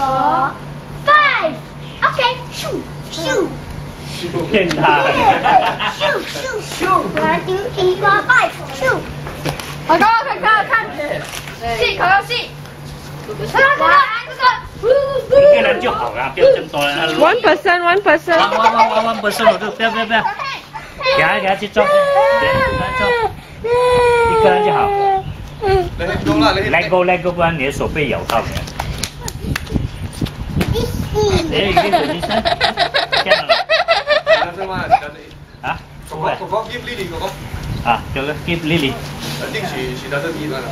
four, five. Okay. Shoo, shoo. Shooting time. Yeah. Shoo, shoo, shoo. One, two, three, four, five. Shoo. Khởi cơ, khởi cơ, khăn. Xị, khởi cơ, xị. cái này chưa hỏng à, chưa chấm to là One person, one person. One, one, one, one, one person. Được, tiếp, tiếp, tiếp. Gái, gái, chị cho. Để, cho. Cái này chưa hỏng. Let go, let go. Let go, let go, bạn nhớ số bây giờ không nhỉ? Hey, Ghibli, sir. Canada. Huh? From where? From Ghibli, from. Ah, from Lily I think she she doesn't eat one.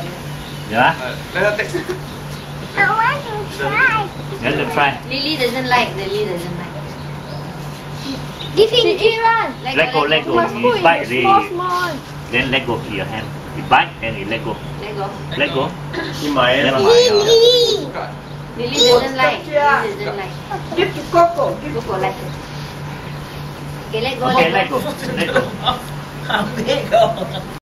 Yeah. Let her text. I want to try. Let her try. Lily doesn't like. Lily doesn't like. Give him Iran. Let, let go, let go. he bite the. Then let go of your hand. he bite and he let go. Let go. Let go. he might. Never mind. Lily. Doesn't like. Lily doesn't like. Give to Coco. Give Go for like it. Okay, let go. Okay, let let go. Let go. Biết không